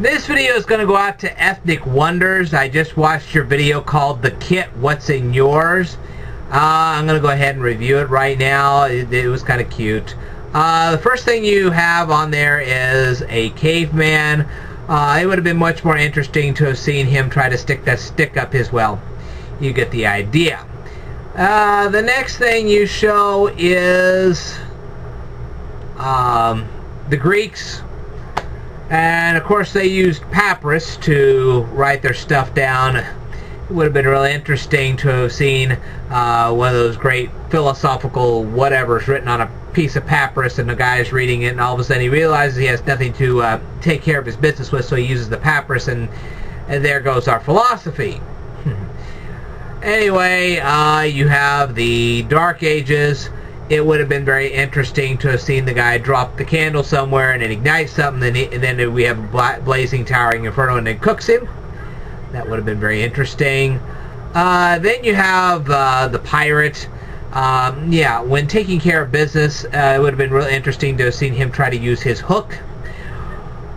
This video is going to go out to Ethnic Wonders. I just watched your video called The Kit, What's in Yours? Uh, I'm going to go ahead and review it right now. It, it was kind of cute. Uh, the first thing you have on there is a caveman. Uh, it would have been much more interesting to have seen him try to stick that stick up his well. You get the idea. Uh, the next thing you show is um, the Greeks and of course they used papyrus to write their stuff down. It would have been really interesting to have seen uh, one of those great philosophical whatevers written on a piece of papyrus and the guy is reading it and all of a sudden he realizes he has nothing to uh, take care of his business with so he uses the papyrus and, and there goes our philosophy. anyway, uh, you have the Dark Ages it would have been very interesting to have seen the guy drop the candle somewhere and it ignites something, and, he, and then we have a blazing, towering inferno, and it cooks him. That would have been very interesting. Uh, then you have uh, the pirate. Um, yeah, when taking care of business, uh, it would have been really interesting to have seen him try to use his hook.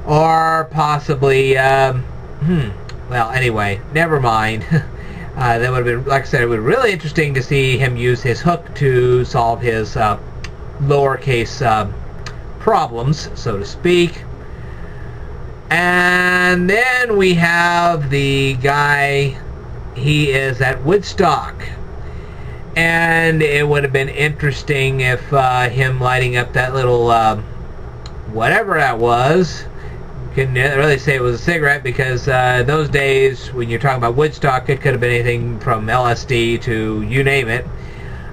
Or possibly, um, hmm, well, anyway, never mind. Uh, that would have been, like I said, it would be really interesting to see him use his hook to solve his uh, lowercase uh, problems, so to speak. And then we have the guy, he is at Woodstock. And it would have been interesting if uh, him lighting up that little, uh, whatever that was, couldn't really say it was a cigarette because uh, those days when you're talking about Woodstock, it could have been anything from LSD to you name it.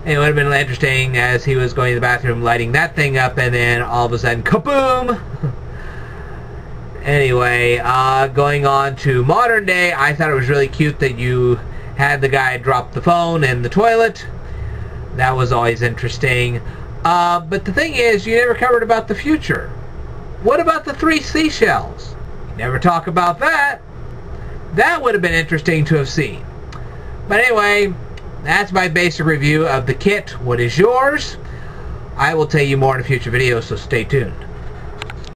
it would have been interesting as he was going to the bathroom lighting that thing up and then all of a sudden, kaboom! anyway, uh, going on to modern day, I thought it was really cute that you had the guy drop the phone in the toilet. That was always interesting. Uh, but the thing is, you never covered about the future. What about the three seashells? You never talk about that. That would have been interesting to have seen. But anyway, that's my basic review of the kit. What is yours? I will tell you more in a future video, so stay tuned.